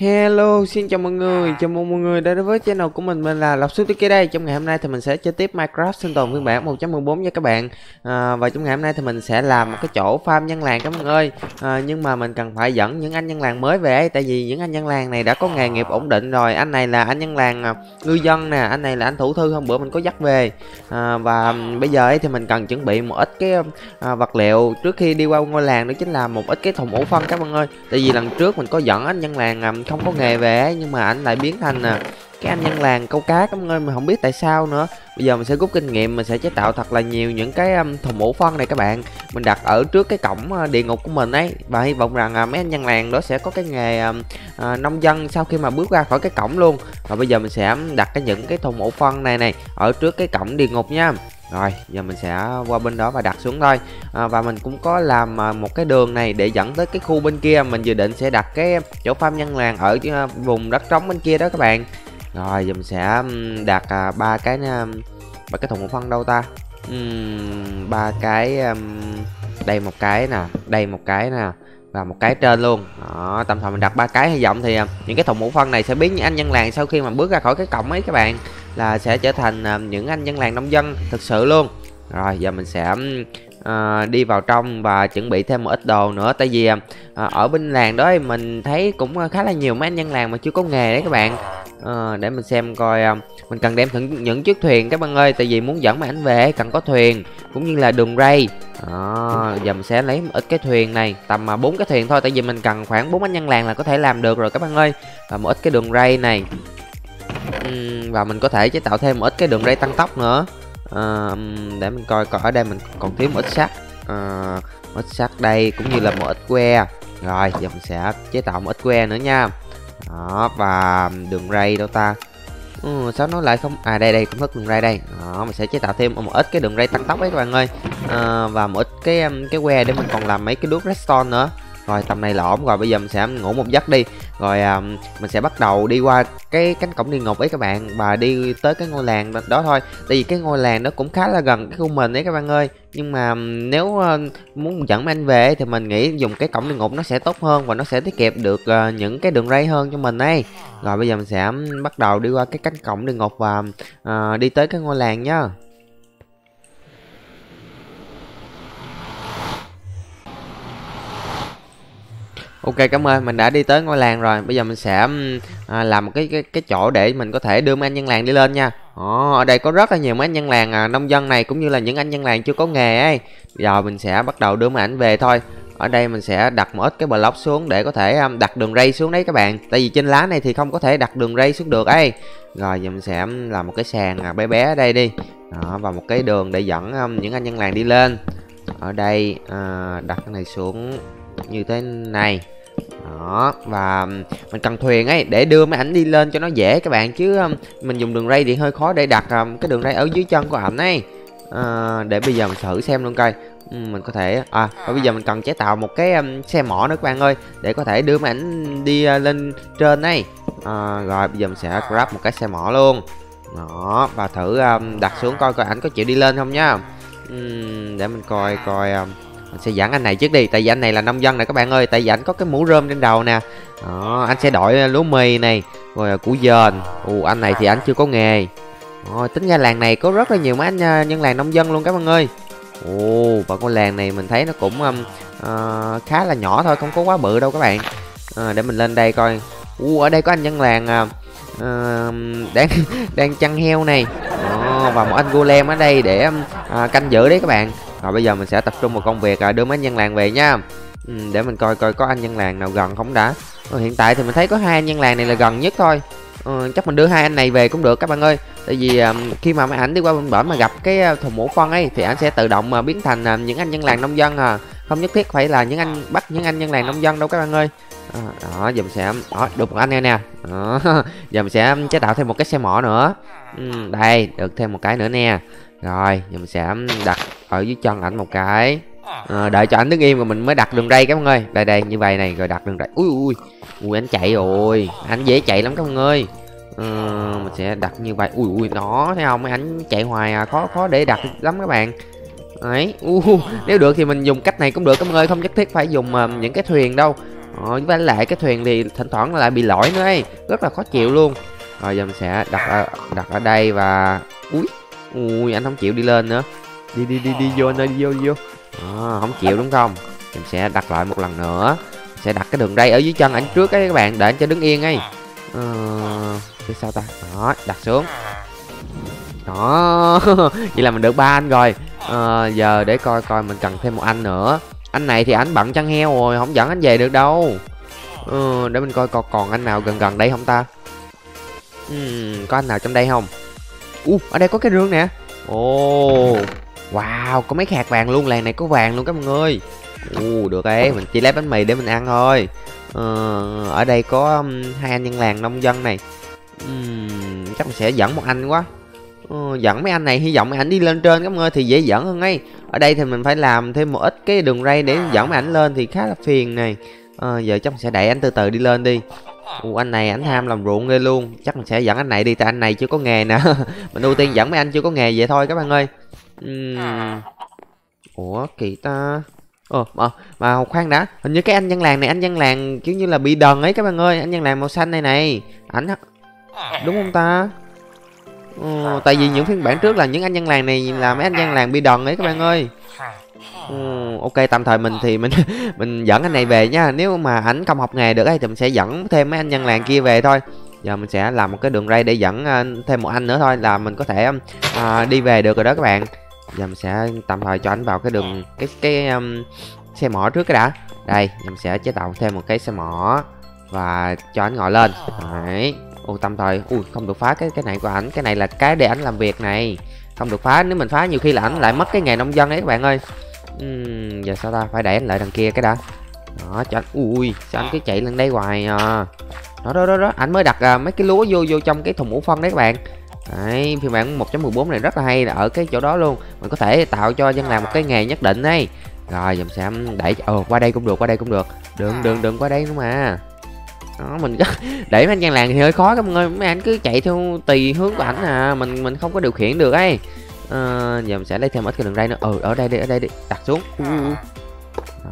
Hello, xin chào mọi người, chào mừng mọi người đã đến với channel của mình, mình là Lộc Suốt Tuyết đây. Trong ngày hôm nay thì mình sẽ chơi tiếp Minecraft sinh tồn phiên bản 1.14 nha các bạn. À, Và trong ngày hôm nay thì mình sẽ làm một cái chỗ farm nhân làng các bạn ơi. À, Nhưng mà mình cần phải dẫn những anh nhân làng mới về Tại vì những anh nhân làng này đã có nghề nghiệp ổn định rồi. Anh này là anh nhân làng à, ngư dân nè, anh này là anh thủ thư. Hôm bữa mình có dắt về. À, Và bây giờ ấy thì mình cần chuẩn bị một ít cái à, vật liệu. Trước khi đi qua ngôi làng đó chính là một ít cái thùng ủ phân các bạn ơi. Tại vì lần trước mình có dẫn anh nhân làng à, không có nghề về ấy, nhưng mà anh lại biến thành à, cái anh nhân làng câu cá cảm ơn ơi mà không biết tại sao nữa. Bây giờ mình sẽ rút kinh nghiệm mình sẽ chế tạo thật là nhiều những cái um, thùng ủ phân này các bạn. Mình đặt ở trước cái cổng uh, địa ngục của mình ấy. Và hy vọng rằng uh, mấy anh nhân làng đó sẽ có cái nghề uh, nông dân sau khi mà bước ra khỏi cái cổng luôn. Và bây giờ mình sẽ um, đặt cái những cái thùng ủ phân này này ở trước cái cổng địa ngục nha. Rồi giờ mình sẽ qua bên đó và đặt xuống thôi. À, và mình cũng có làm à, một cái đường này để dẫn tới cái khu bên kia. Mình dự định sẽ đặt cái chỗ farm nhân làng ở ờ, vùng đất trống bên kia đó các bạn rồi giờ mình sẽ đặt à, ba cái ba cái thùng phân đâu ta? Ba uhm, cái um, đây một cái nè đây một cái nè và một cái trên luôn. Đó tạm thời mình đặt ba cái hy vọng thì những cái thùng mũ phân này sẽ biến những anh nhân làng sau khi mà bước ra khỏi cái cổng ấy các bạn là sẽ trở thành những anh nhân làng nông dân thực sự luôn. Rồi giờ mình sẽ uh, đi vào trong và chuẩn bị thêm một ít đồ nữa. Tại vì uh, ở bên làng đó mình thấy cũng khá là nhiều mấy anh nhân làng mà chưa có nghề đấy các bạn. Uh, để mình xem coi uh, mình cần đem những, những chiếc thuyền các bạn ơi tại vì muốn dẫn mấy ảnh về cần có thuyền cũng như là đường ray. Đó, giờ mình sẽ lấy một ít cái thuyền này tầm bốn cái thuyền thôi tại vì mình cần khoảng bốn anh nhân làng là có thể làm được rồi các bạn ơi. Và một ít cái đường ray này. Uhm, và mình có thể chế tạo thêm một ít cái đường ray tăng tốc nữa à, để mình coi coi ở đây mình còn thiếu một ít sắt. À, một ít sắt đây cũng như là một ít que. Rồi giờ mình sẽ chế tạo một ít que nữa nha. Đó và đường ray đâu ta? Ừ, sao nói lại không? À đây đây cũng thức đường ray đây. Đó mình sẽ chế tạo thêm một ít cái đường ray tăng tốc ấy các bạn ơi. À, và một ít cái um, cái que để mình còn làm mấy cái đuốc redstone nữa rồi tầm này là ổn rồi bây giờ mình sẽ ngủ một giấc đi. Rồi à, mình sẽ bắt đầu đi qua cái cánh cổng địa ngục ấy các bạn. Và đi tới cái ngôi làng đó, thôi. Tại vì cái ngôi làng đó cũng khá là gần cái khu mình đấy các bạn ơi. Nhưng mà nếu uh, muốn dẫn anh về thì mình nghĩ dùng cái cổng địa ngục nó sẽ tốt hơn và nó sẽ tiết kiệm được uh, những cái đường ray hơn cho mình ấy. Rồi bây giờ mình sẽ bắt đầu đi qua cái cánh cổng địa ngục và uh, đi tới cái ngôi làng nhá. Ok cảm ơn. Mình đã đi tới ngôi làng rồi. Bây giờ mình sẽ à, làm một cái, cái cái chỗ để mình có thể đưa mấy anh nhân làng đi lên nha. Ồ, ở đây có rất là nhiều mấy anh nhân làng à, nông dân này cũng như là những anh nhân làng chưa có nghề ấy. Giờ mình sẽ bắt đầu đưa mấy ảnh về thôi. Ở đây mình sẽ đặt một ít cái block xuống để có thể um, đặt đường ray xuống đấy các bạn. Tại vì trên lá này thì không có thể đặt đường ray xuống được ấy. Rồi giờ mình sẽ làm một cái sàn à, bé bé ở đây đi. Đó, và một cái đường để dẫn um, những anh nhân làng đi lên. Ở đây à, đặt cái này xuống như thế này. Đó và mình cần thuyền ấy để đưa mấy ảnh đi lên cho nó dễ các bạn chứ mình dùng đường ray thì hơi khó để đặt cái đường ray ở dưới chân của ảnh ấy. À, để bây giờ mình thử xem luôn coi. Mình có thể à và bây giờ mình cần chế tạo một cái um, xe mỏ nữa các bạn ơi để có thể đưa mấy ảnh đi uh, lên trên đây à, rồi bây giờ mình sẽ grab một cái xe mỏ luôn. Đó và thử um, đặt xuống coi coi ảnh có chịu đi lên không nhá. Uhm, để mình coi coi um, mình sẽ dẫn anh này trước đi tại vì anh này là nông dân này các bạn ơi tại vì anh có cái mũ rơm trên đầu nè. Đó, anh sẽ đổi ờ, lúa mì này rồi ờ, củ dền. Ù anh này thì anh chưa có nghề. Rồi tính ra làng này có rất là nhiều mấy anh ờ, nhân làng nông dân luôn các bạn ơi. Ồ và con làng này mình thấy nó cũng um, uh, khá là nhỏ thôi không có quá bự đâu các bạn. À, để mình lên đây coi. U ở đây có anh nhân làng uh, đang đang chăn heo này. Uh, và một anh golem ở đây để uh, canh giữ đấy các bạn rồi bây giờ mình sẽ tập trung vào công việc đưa mấy nhân làng về nha. Ừ, để mình coi coi có anh nhân làng nào gần không đã. Ừ, hiện tại thì mình thấy có hai anh nhân làng này là gần nhất thôi. Ừ, chắc mình đưa hai anh này về cũng được các bạn ơi. Tại vì um, khi mà mấy ảnh đi qua bên bển mà gặp cái à, thùng mũ phân ấy thì ảnh sẽ tự động mà biến thành uh, những anh nhân làng nông dân à. Không nhất thiết phải là những anh bắt những anh nhân làng nông dân đâu các bạn ơi. À, đó giờ mình sẽ ờ, đó, được một anh này nè. Đó, ờ, giờ mình sẽ chế tạo thêm một cái xe mỏ nữa. Ừ, đây được thêm một cái nữa nè. Rồi giờ mình sẽ đặt ở dưới chân ảnh một cái. À, đợi cho ảnh đứng im rồi mình mới đặt đường ray các bạn ơi. Đây đây như vậy này rồi đặt đường ray. Ui ui ui. Anh chạy rồi. Anh dễ chạy lắm các bạn ơi. À, mình sẽ đặt như vậy. Ui ui đó thấy không? Mấy anh chạy hoài à khó khó để đặt lắm các bạn. Ấy uh, nếu được thì mình dùng cách này cũng được các bạn ơi. Không nhất thiết phải dùng uh, những cái thuyền đâu. Ờ, với lại cái thuyền thì thỉnh thoảng lại bị lỗi nữa ấy. Rất là khó chịu luôn. Rồi giờ mình sẽ đặt ở, đặt ở đây và Ui Ui anh không chịu đi lên nữa. Đi đi đi đi vô nơi đi vô đi vô. À, Không chịu đúng không? Mình sẽ đặt lại một lần nữa. Sẽ đặt cái đường ray ở dưới chân anh trước ấy các bạn Để anh cho đứng yên ấy. Ờ Thế sao ta? Đó đặt xuống. Đó Vậy là mình được ba anh rồi. À, Giờ để coi coi mình cần thêm một anh nữa. Anh này thì anh bận chăn heo rồi Không dẫn anh về được đâu. Ừ, Để mình coi còn, còn anh nào gần gần đây không ta? Ừ, Có anh nào trong đây không? Uh, ở đây có cái rương nè. Ồ. oh, wow có mấy hạt vàng luôn làng này có vàng luôn các mọi người Ồ, được đấy mình chỉ lấy bánh mì để mình ăn thôi. Ờ, ở đây có um, hai anh nhân làng nông dân này. Um, chắc mình sẽ dẫn một anh quá. Ờ, dẫn mấy anh này hy vọng mấy anh đi lên trên các mọi người thì dễ dẫn hơn ấy. Ở đây thì mình phải làm thêm một ít cái đường ray để dẫn mấy anh lên thì khá là phiền này. Ờ, giờ chắc mình sẽ đẩy anh từ từ đi lên đi. Ủa, anh này anh tham làm ruộng ghê luôn. Chắc mình sẽ dẫn anh này đi tại anh này chưa có nghề nè. Mình ưu tiên dẫn mấy anh chưa có nghề vậy thôi các bạn ơi uhm. ủa kỳ ta. Ồ, ờ, mà, mà khoan đã Hình như cái anh dân làng này Anh dân làng kiểu như là bị đần ấy các bạn ơi Anh dân làng màu xanh này này. Ảnh Đúng không ta? Ừ, Tại vì những phiên bản trước là những anh dân làng này Là mấy anh dân làng bị đần ấy các bạn ơi. Ừ, ok tạm thời mình thì mình mình dẫn anh này về nha. Nếu mà ảnh không học nghề được ấy thì mình sẽ dẫn thêm mấy anh dân làng kia về thôi. Giờ mình sẽ làm một cái đường ray để dẫn ờ, thêm một anh nữa thôi là mình có thể à, đi về được rồi đó các bạn giờ mình sẽ tạm thời cho anh vào cái đường cái cái um, xe mỏ trước cái đã. Đây mình sẽ chế tạo thêm một cái xe mỏ và cho anh ngồi lên. Đấy. Ô tạm thời. Ui không được phá cái cái này của ảnh. Cái này là cái để ảnh làm việc này. Không được phá. Nếu mình phá nhiều khi là ảnh lại mất cái nghề nông dân ấy các bạn ơi. Uhm, giờ sao ta? Phải đẩy anh lại đằng kia cái đã. Đó cho anh ui sao anh cứ chạy lên đây hoài à. Đó đó đó đó. Anh mới đặt uh, mấy cái lúa vô vô trong cái thùng ủ phân đấy các bạn đấy phiên bản 1.14 này rất là hay là ở cái chỗ đó luôn. Mình có thể tạo cho dân làm một cái nghề nhất định ấy. Rồi dùm sẽ đẩy ồ qua đây cũng được qua đây cũng được. Đừng đừng đừng qua đây nữa mà. Đó mình để mấy anh dân làng thì hơi khó các mọi người mấy anh cứ chạy theo tùy hướng của ảnh à. Mình mình không có điều khiển được ấy. À, giờ mình sẽ lấy thêm ít cái đường ray nữa. Ừ ở đây đi ở đây đi đặt xuống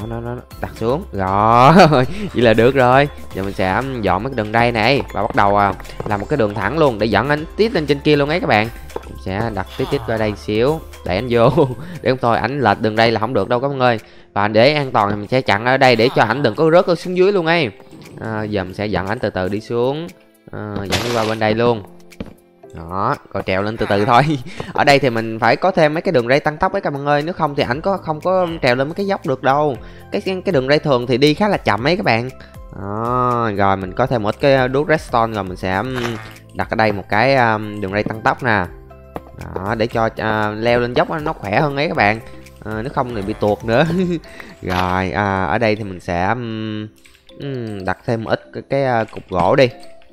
nó nó đặt xuống. Rồi vậy là được rồi. Giờ mình sẽ dọn mấy cái đường ray này. Và bắt đầu à, làm một cái đường thẳng luôn để dẫn anh tiếp lên trên kia luôn ấy các bạn. Mình sẽ đặt tiếp tiếp qua đây xíu. Để anh vô. Để không thôi ảnh lệch đường đây là không được đâu các bạn ơi. Và để an toàn thì mình sẽ chặn ở đây để cho ảnh đừng có rớt xuống dưới luôn ấy. À, giờ mình sẽ dẫn ảnh từ từ đi xuống. À, dẫn đi qua bên đây luôn đó rồi trèo lên từ từ thôi. Ở đây thì mình phải có thêm mấy cái đường ray tăng tốc ấy các bạn ơi nếu không thì ảnh có không có trèo lên mấy cái dốc được đâu. Cái cái đường ray thường thì đi khá là chậm ấy các bạn. Đó, rồi mình có thêm một cái đuốc redstone rồi mình sẽ đặt ở đây một cái um, đường ray tăng tốc nè. Đó, để cho uh, leo lên dốc nó khỏe hơn ấy các bạn. À, nếu không thì bị tuột nữa. Rồi à, ở đây thì mình sẽ um, đặt thêm một ít cái, cái uh, cục gỗ đi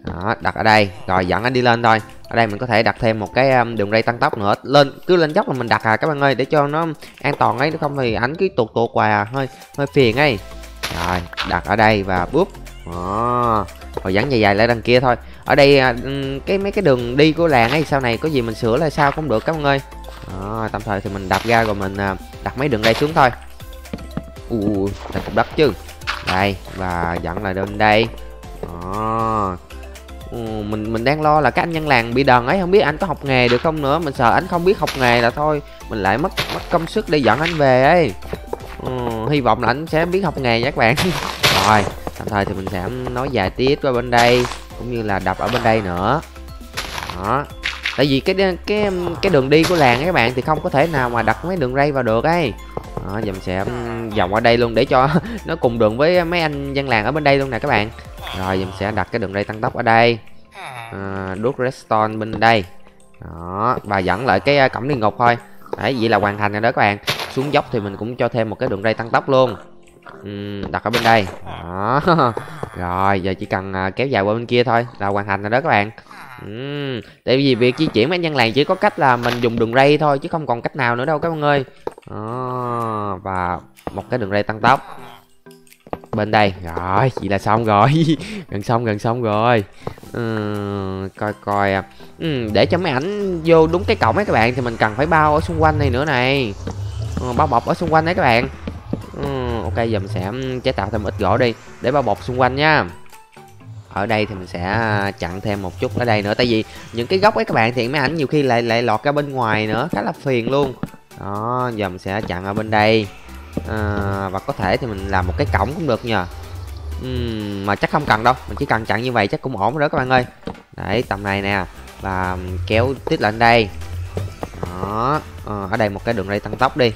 đó, đặt ở đây. Rồi dẫn anh đi lên thôi. Ở đây mình có thể đặt thêm một cái um, đường ray tăng tốc nữa. Lên cứ lên dốc là mình đặt à các bạn ơi để cho nó an toàn ấy. Nếu không thì ảnh cứ tuột tuột hoài à. Hơi hơi phiền ấy. Rồi đặt ở đây và búp. Đó. rồi dẫn dài dài lại đằng kia thôi. Ở đây à, ừ, cái mấy cái đường đi của làng ấy sau này có gì mình sửa lại sao cũng được các bạn ơi. Đó, tạm thời thì mình đặt ra rồi mình à, đặt mấy đường ray xuống thôi. Ui thật cục đất chứ. Đây và dẫn lại lên đây. Đó. Ừ, mình mình đang lo là các anh nhân làng bị đần ấy không biết anh có học nghề được không nữa. Mình sợ anh không biết học nghề là thôi mình lại mất mất công sức để dẫn anh về ấy. Ừ, hy vọng là anh sẽ biết học nghề nha các bạn. Rồi tạm thời thì mình sẽ nói dài tiếp qua bên đây cũng như là đập ở bên đây nữa. Đó. Tại vì cái cái cái đường đi của làng ấy các bạn thì không có thể nào mà đặt mấy đường ray vào được ấy. Đó, giờ mình sẽ ừ, vòng qua đây luôn để cho nó cùng đường với mấy anh dân làng ở bên đây luôn nè các bạn rồi mình sẽ đặt cái đường ray tăng tốc ở đây. À, đốt redstone bên đây. Đó và dẫn lại cái à, cổng địa ngục thôi. Đấy vậy là hoàn thành rồi đó các bạn. Xuống dốc thì mình cũng cho thêm một cái đường ray tăng tốc luôn. Uhm, đặt ở bên đây. Đó. Rồi giờ chỉ cần à, kéo dài qua bên kia thôi là hoàn thành rồi đó các bạn. Uhm, tại vì việc di chuyển mấy nhân làng chỉ có cách là mình dùng đường ray thôi chứ không còn cách nào nữa đâu các bạn ơi. Đó, và một cái đường ray tăng tốc bên đây. Rồi chị là xong rồi. Gần xong gần xong rồi. Ừ, coi coi à. ừ, để cho mấy ảnh vô đúng cái cổng ấy các bạn thì mình cần phải bao ở xung quanh này nữa này. Ừ, bao bọc ở xung quanh đấy các bạn. Ừ, ok ok giờ mình sẽ chế tạo thêm ít gỗ đi để bao bọc xung quanh nha. Ở đây thì mình sẽ chặn thêm một chút ở đây nữa tại vì những cái góc ấy các bạn thì mấy ảnh nhiều khi lại lại lọt ra bên ngoài nữa khá là phiền luôn. Đó giờ mình sẽ chặn ở bên đây à, và có thể thì mình làm một cái cổng cũng được nhờ. Uhm, mà chắc không cần đâu mình chỉ cần chặn như vậy chắc cũng ổn rồi đó các bạn ơi. Đấy tầm này nè và kéo tiếp lên đây. Đó à, ở đây một cái đường ray tăng tốc đi.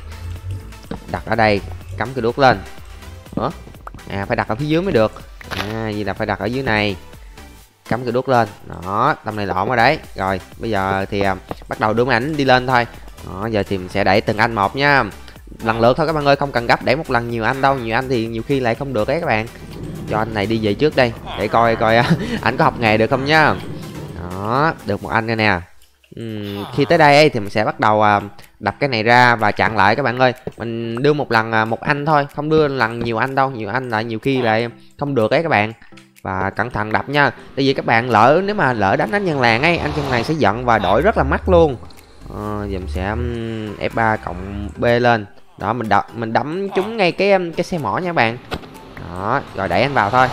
Đặt ở đây cắm cái đuốc lên. Ủa? à phải đặt ở phía dưới mới được. À vậy là phải đặt ở dưới này. Cắm cái đuốc lên. Đó tầm này lộn rồi đấy. Rồi bây giờ thì à, bắt đầu đưa máy ảnh đi lên thôi. Đó giờ thì mình sẽ đẩy từng anh một nha lần lượt thôi các bạn ơi không cần gấp để một lần nhiều anh đâu nhiều anh thì nhiều khi lại không được đấy các bạn. Cho anh này đi về trước đây để coi coi à, anh có học nghề được không nhá. Đó được một anh đây nè. Uhm, khi tới đây thì mình sẽ bắt đầu à, đập cái này ra và chặn lại các bạn ơi. Mình đưa một lần à, một anh thôi không đưa lần nhiều anh đâu nhiều anh lại nhiều khi lại không được đấy các bạn. Và cẩn thận đập nha tại vì các bạn lỡ nếu mà lỡ đánh anh nhân làng ấy anh nhân làng sẽ giận và đổi rất là mắc luôn. Ờ, giờ mình sẽ f3 cộng b lên đó mình đập mình đấm chúng ngay cái um, cái xe mỏ nha các bạn. Đó rồi đẩy anh vào thôi.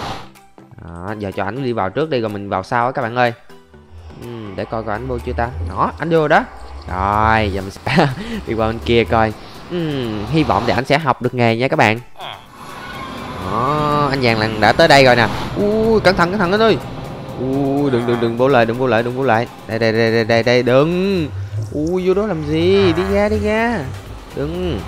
Đó, giờ cho anh đi vào trước đi rồi mình vào sau các bạn ơi. Ừ, để coi coi anh vô chưa ta? Đó anh vô đó. Rồi giờ mình sẽ đi qua bên kia coi. Ừ, hy vọng thì anh sẽ học được nghề nha các bạn. Đó anh vàng là đã tới đây rồi nè. Ui cẩn thận cẩn thận anh ơi. Ui đừng đừng đừng vô lại đừng vô lại đừng vô lại. Đây đây đây đây đây, đây đừng. Ui vô đó làm gì? Đi ra đi ra. Đừng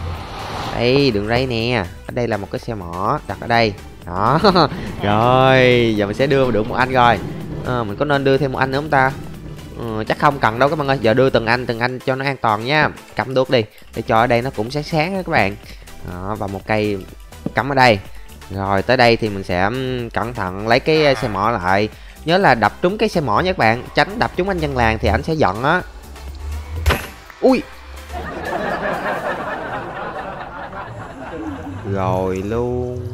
đây đường ray nè. Ở đây là một cái xe mỏ đặt ở đây. Đó. Rồi giờ mình sẽ đưa được một anh rồi. À, mình có nên đưa thêm một anh nữa không ta? Ừ, chắc không cần đâu các bạn ơi. Giờ đưa từng anh từng anh cho nó an toàn nha. Cắm đuốc đi. Để cho ở đây nó cũng sáng sáng đó các bạn. Đó, và một cây cắm ở đây. Rồi tới đây thì mình sẽ cẩn thận lấy cái ờ, xe mỏ lại. Nhớ là đập trúng cái xe mỏ nha các bạn. Tránh đập trúng anh dân làng thì ảnh sẽ giận á. Ui! Rồi luôn.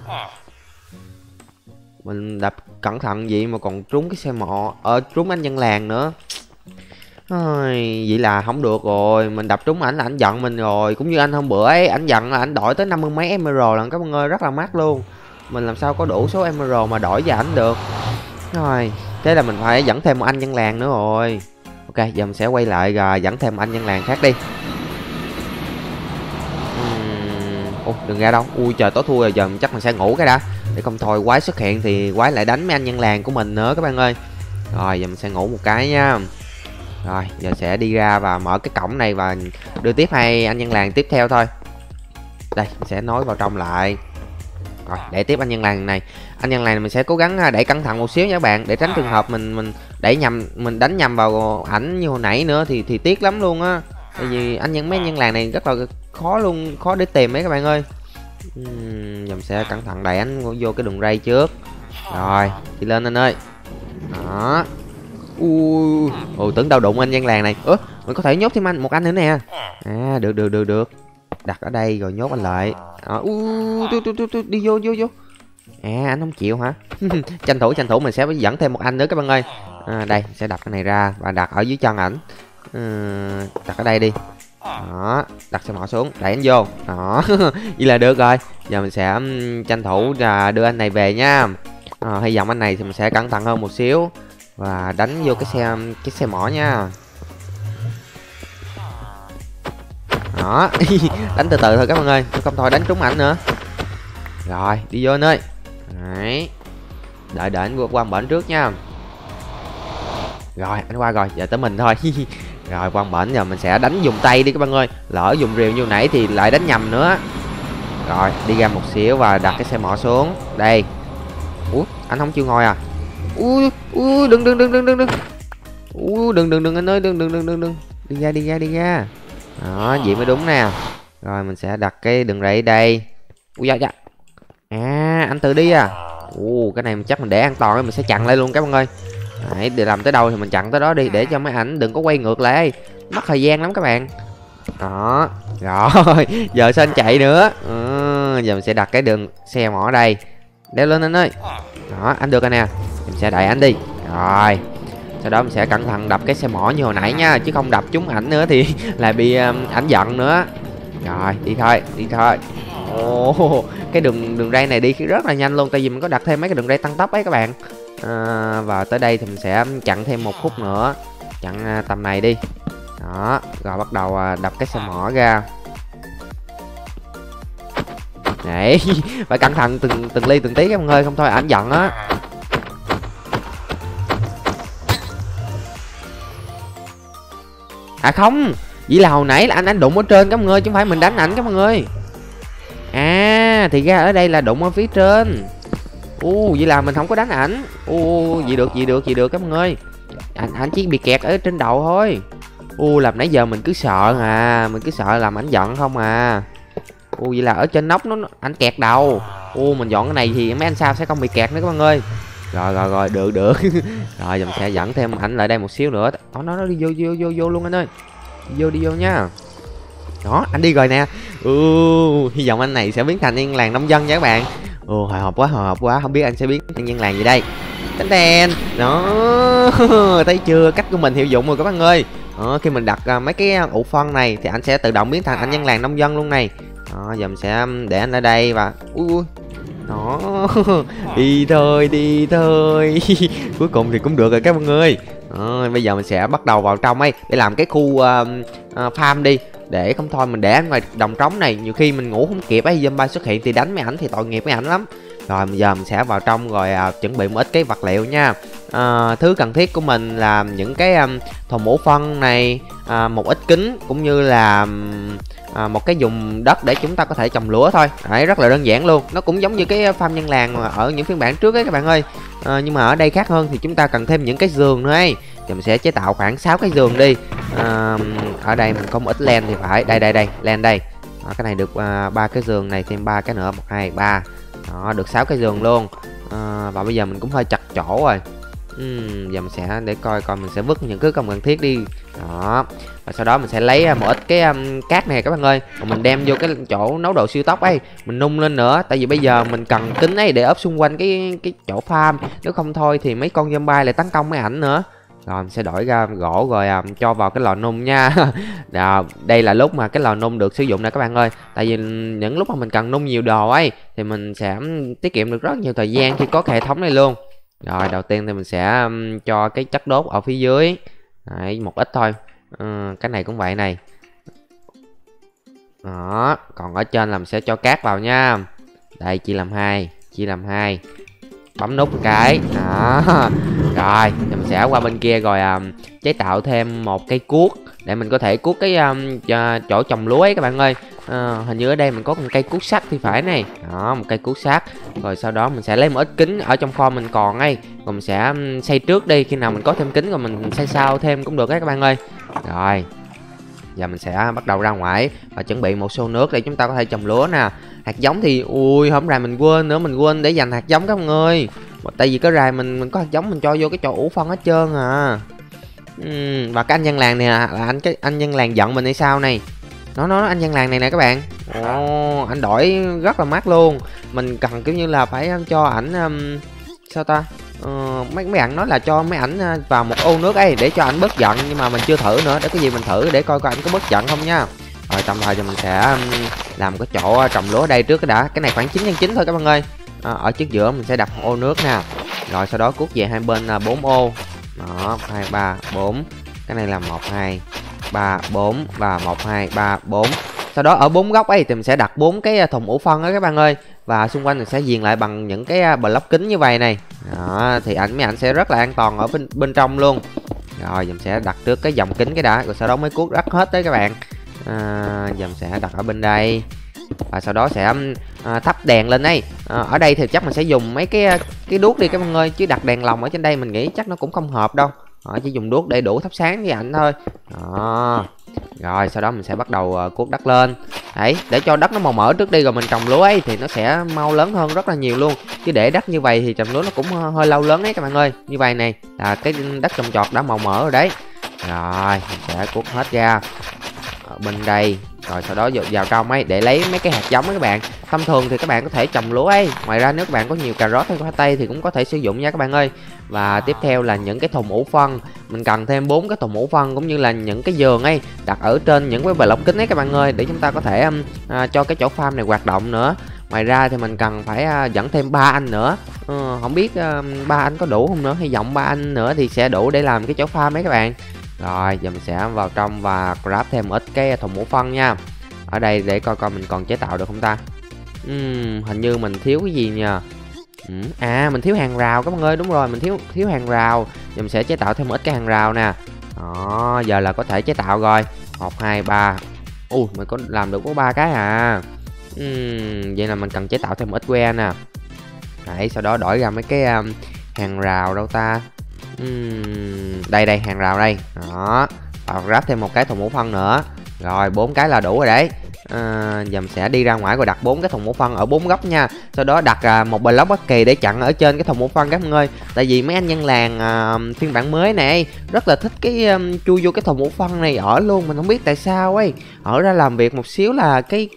Mình đập cẩn thận vậy mà còn trúng cái xe mọ ở ờ, trúng anh dân làng nữa. Ôi, vậy là không được rồi. Mình đập trúng ảnh là ảnh giận mình rồi. Cũng như anh hôm bữa ấy ảnh giận là ảnh đổi tới năm mươi mấy emerald lần. Các bạn ơi rất là mắc luôn. Mình làm sao có đủ số emerald mà đổi cho ảnh được. Rồi thế là mình phải dẫn thêm một anh dân làng nữa rồi. Ok giờ mình sẽ quay lại và dẫn thêm một anh dân làng khác đi Đừng ra đâu ui, trời, tối thua rồi, giờ chắc mình sẽ ngủ cái đã. Để không thôi, quái xuất hiện thì quái lại đánh mấy anh nhân làng của mình nữa các bạn ơi. Rồi, giờ mình sẽ ngủ một cái nha. Rồi, giờ sẽ đi ra và mở cái cổng này và đưa tiếp hai anh nhân làng tiếp theo thôi. Đây, mình sẽ nối vào trong lại. Rồi, để tiếp anh nhân làng này. Anh nhân làng này mình sẽ cố gắng à, để cẩn thận một xíu nha các bạn. Để tránh trường hợp mình mình đẩy nhầm, mình đánh nhầm vào ảnh như hồi nãy nữa thì thì tiếc lắm luôn á. Tại vì anh nhân, mấy nhân làng này rất là khó luôn khó để tìm mấy các bạn ơi. Uhm, dòng xe cẩn thận đẩy anh vô cái đường ray trước. Rồi đi lên anh ơi. Đó. Ui ồ tưởng đau đụng anh gian làng này. Ớ mình có thể nhốt thêm anh một anh nữa nè. À được được được được. Đặt ở đây rồi nhốt anh lại. À, ui tu, tu, tu, tu, đi vô vô vô. À anh không chịu hả? Tranh thủ tranh thủ mình sẽ dẫn thêm một anh nữa các bạn ơi. À, đây sẽ đặt cái này ra và đặt ở dưới chân ảnh. À, đặt ở đây đi đó đặt xe mỏ xuống đẩy anh vô. Đó vậy là được rồi. Giờ mình sẽ tranh thủ là đưa anh này về nha. À, hy vọng anh này thì mình sẽ cẩn thận hơn một xíu và đánh vô cái xe cái xe mỏ nha. Đó đánh từ từ thôi các bạn ơi không thôi đánh trúng ảnh nữa. Rồi đi vô anh ơi. Đấy đợi đợi anh vượt qua bển trước nha. Rồi anh qua rồi giờ tới mình thôi. rồi, quang bển giờ mình sẽ đánh dùng tay đi các bạn ơi. Lỡ dùng rìu như nãy thì lại đánh nhầm nữa. Rồi, đi ra một xíu và đặt cái xe mỏ xuống. Đây. Ủa, anh không chịu ngồi à? Ui ui, đừng đừng đừng đừng đừng đừng. Ui, đừng đừng đừng, anh ơi, đừng đừng đừng đừng đừng. Đi ra đi ra đi ra. Đó, vậy mới đúng nè. Rồi, mình sẽ đặt cái đường rẫy đây. Ui da da à anh tự đi à. Ù cái này chắc mình để an toàn mình sẽ chặn lại luôn các bạn ơi. Đấy, để làm tới đâu thì mình chặn tới đó đi để cho mấy ảnh đừng có quay ngược lại. Mất thời gian lắm các bạn. Đó rồi giờ sao anh chạy nữa? Ừ, giờ mình sẽ đặt cái đường xe mỏ đây. Đeo lên anh ơi. Đó anh được rồi nè. Mình sẽ đẩy anh đi. Rồi sau đó mình sẽ cẩn thận đập cái xe mỏ như hồi nãy nha chứ không đập trúng ảnh nữa thì lại bị um, ảnh giận nữa. Rồi đi thôi đi thôi. Ồ cái đường đường ray này đi rất là nhanh luôn tại vì mình có đặt thêm mấy cái đường ray tăng tốc ấy các bạn à, và tới đây thì mình sẽ chặn thêm một khúc nữa chặn à, tầm này đi đó rồi bắt đầu à, đập cái xe mỏ ra Đấy, phải cẩn thận từng từng ly từng tí các bạn ơi, không thôi ảnh giận á. À không, vậy là hồi nãy là anh anh đụng ở trên các bạn ơi, chứ không phải mình đánh ảnh các bạn ơi. À, thì ra ở đây là đụng ở phía trên. U, vậy là mình không có đánh ảnh. U, gì được, gì được, gì được các bạn ơi. Anh ảnh chỉ bị kẹt ở trên đầu thôi. U, làm nãy giờ mình cứ sợ à, mình cứ sợ làm ảnh giận không à. U vậy là ở trên nóc nó ảnh kẹt đầu. U mình dọn cái này thì mấy anh sao sẽ không bị kẹt nữa các bạn ơi. Rồi rồi rồi, được được. rồi mình sẽ dẫn thêm ảnh lại đây một xíu nữa. Đó nó nó đi vô vô vô vô luôn anh ơi. Vô đi vô nha. Đó, anh đi rồi nè. Ừ, hy vọng anh này sẽ biến thành yên làng nông dân nha các bạn. Ồ, hồi hộp quá, hồi hộp quá, không biết anh sẽ biến thành nhân làng gì đây. Đánh đèn. Đó. Thấy chưa? Cách của mình hiệu dụng rồi các bạn ơi. Đó, khi mình đặt uh, mấy cái à, ủ phân này thì anh sẽ tự động biến thành anh nhân làng nông dân luôn này đó giờ mình sẽ để anh ở đây và ui ui đó đi thôi đi thôi cuối cùng thì cũng được rồi các bạn ơi đó, bây giờ mình sẽ bắt đầu vào trong ấy để làm cái khu uh, uh, farm đi để không thôi mình để anh ngoài đồng trống này nhiều khi mình ngủ không kịp ấy zombie xuất hiện thì đánh mấy ảnh thì tội nghiệp mấy ảnh lắm. Rồi bây giờ mình sẽ vào trong rồi à, chuẩn bị một ít cái vật liệu nha. À, thứ cần thiết của mình là những cái um, thùng mũ phân này à, một ít kính cũng như là à, một cái dùng đất để chúng ta có thể trồng lúa thôi. Đấy rất là đơn giản luôn. Nó cũng giống như cái farm nhân làng ở những phiên bản trước ấy các bạn ơi. À, nhưng mà ở đây khác hơn thì chúng ta cần thêm những cái giường nữa ấy thì mình sẽ chế tạo khoảng 6 cái giường đi. À, ở đây mình có một ít len thì phải. Đây đây đây len đây. Đó, cái này được à, ba uh, cái giường này thêm ba cái nữa. Một hai ba. Đó được 6 cái giường luôn. À, và bây giờ mình cũng hơi chặt chỗ rồi. Uhm, giờ mình sẽ để coi coi mình sẽ vứt những thứ không cần thiết đi. Đó. Và sau đó mình sẽ lấy à, một ít cái um, cát này các bạn ơi. Và mình đem vô cái chỗ nấu đồ siêu tốc ấy mình nung lên nữa. Tại vì bây giờ mình cần kính ấy để ốp xung quanh cái cái chỗ farm. Nếu không thôi thì mấy con zombie lại tấn công mấy ảnh nữa rồi mình sẽ đổi ra gỗ rồi à, cho vào cái lò nung nha. À, đây là lúc mà cái lò nung được sử dụng nè các bạn ơi. Tại vì những lúc mà mình cần nung nhiều đồ ấy thì mình sẽ tiết kiệm được rất nhiều thời gian khi có hệ thống này luôn. Rồi đầu tiên thì mình sẽ cho cái chất đốt ở phía dưới. Đấy, một ít thôi. Ừ, cái này cũng vậy này. Đó còn ở trên là mình sẽ cho cát vào nha. Đây chia làm hai chia làm hai bấm nút một cái. Đó. Rồi thì mình sẽ qua bên kia rồi um, chế tạo thêm một cây cuốc để mình có thể cuốc cái um, chỗ trồng lúa ấy các bạn ơi. À, hình như ở đây mình có một cây cuốc sắt thì phải này. Đó một cây cuốc sắt. Rồi sau đó mình sẽ lấy một ít kính ở trong kho mình còn ấy. Rồi mình sẽ um, xây trước đi khi nào mình có thêm kính rồi mình xây sau thêm cũng được đấy các bạn ơi. Rồi giờ mình sẽ bắt đầu ra ngoài và chuẩn bị một xô nước để chúng ta có thể trồng lúa nè hạt giống thì ui hôm rày mình quên nữa mình quên để dành hạt giống các ông ơi. Tại vì có rày mình mình có hạt giống mình cho vô cái chỗ ủ phân hết trơn à. Uhm, và cái anh dân làng này là anh cái anh dân làng giận mình hay sao này? Nó nó anh dân làng này nè các bạn. Ồ anh đổi rất là mát luôn. Mình cần kiểu như là phải cho ảnh um, sao ta? Uh, mấy mấy bạn nói là cho mấy ảnh vào một ô nước ấy để cho ảnh bớt giận nhưng mà mình chưa thử nữa. Để cái gì mình thử để coi coi ảnh có bớt giận không nha. Rồi tạm thời thì mình sẽ um, làm cái chỗ ờ, trồng lúa đây trước cái đã. Cái này khoảng 9 nhân 9 thôi các bạn ơi. À, ở trước giữa mình sẽ đặt một ô nước nè. Rồi sau đó cuốc về hai bên là bốn ô. Đó hai ba bốn. Cái này là một hai ba bốn và một hai ba bốn. Sau đó ở bốn góc ấy thì mình sẽ đặt bốn cái thùng ủ phân đó các bạn ơi. Và xung quanh mình sẽ diền lại bằng những cái block kính như vậy này. Đó thì ảnh mấy ảnh sẽ rất là an toàn ở bên bên trong luôn. Rồi mình sẽ đặt trước cái dòng kính cái đã rồi sau đó mới cuốc đất hết đấy các bạn à, giờ mình sẽ đặt ở bên đây. Và sau đó sẽ um, à, thắp đèn lên đây. À, ở đây thì chắc mình sẽ dùng mấy cái à, cái đuốc đi các bạn ơi chứ đặt đèn lồng ở trên đây mình nghĩ chắc nó cũng không hợp đâu. À, chỉ dùng đuốc để đủ thắp sáng với ảnh thôi. À, rồi sau đó mình sẽ bắt đầu à, cuốc đất lên. Đấy để cho đất nó màu mỡ trước đi rồi mình trồng lúa ấy thì nó sẽ mau lớn hơn rất là nhiều luôn. Chứ để đất như vậy thì trồng lúa nó cũng à, hơi lâu lớn đấy các bạn ơi. Như vậy này là cái đất trồng trọt đã màu mỡ rồi đấy. Rồi mình sẽ cuốc hết ra ở bên đây. Rồi sau đó vào trong ấy để lấy mấy cái hạt giống ấy các bạn. Thông thường thì các bạn có thể trồng lúa ấy. Ngoài ra nếu các bạn có nhiều cà rốt hay khoai tây thì cũng có thể sử dụng nha các bạn ơi. Và tiếp theo là những cái thùng ủ phân. Mình cần thêm bốn cái thùng ủ phân cũng như là những cái giường ấy đặt ở trên những cái lọc kính ấy các bạn ơi để chúng ta có thể um, à, cho cái chỗ farm này hoạt động nữa. Ngoài ra thì mình cần phải à, dẫn thêm ba anh nữa. Ừ, không biết à, ba anh có đủ không nữa? Hy vọng ba anh nữa thì sẽ đủ để làm cái chỗ farm ấy các bạn rồi giờ mình sẽ vào trong và grab thêm ít cái thùng mũ phân nha. Ở đây để coi coi mình còn chế tạo được không ta? Uhm, hình như mình thiếu cái gì nhờ? Uhm, à mình thiếu hàng rào các bạn ơi đúng rồi mình thiếu thiếu hàng rào. Giờ mình sẽ chế tạo thêm ít cái hàng rào nè. Đó giờ là có thể chế tạo rồi. Một hai ba. Ui mình có làm được có ba cái à. Uhm, vậy là mình cần chế tạo thêm ít que nè. Đấy sau đó đổi ra mấy cái um, hàng rào đâu ta? Uhm, đây đây hàng rào đây. Đó và ráp thêm một cái thùng mũ phân nữa. Rồi bốn cái là đủ rồi đấy. À, giờ mình sẽ đi ra ngoài rồi đặt bốn cái thùng mũ phân ở bốn góc nha. Sau đó đặt à, một block bất kỳ để chặn ở trên cái thùng mũ phân các bạn người tại vì mấy anh nhân làng à, phiên bản mới này rất là thích cái um, chui vô cái thùng mũ phân này ở luôn. Mình không biết tại sao ấy. Ở ra làm việc một xíu là cái